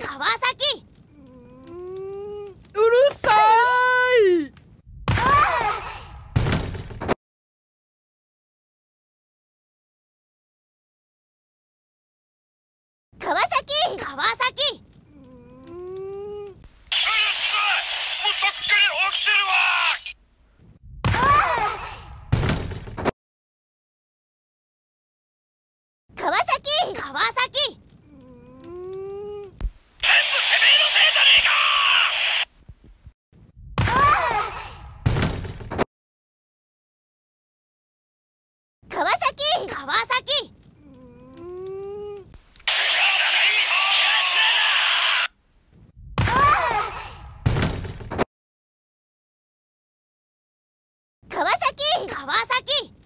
川崎。うるさい。川崎川崎。うるさいもうとっくに起きてるわ。川崎川崎川崎。川崎。川崎。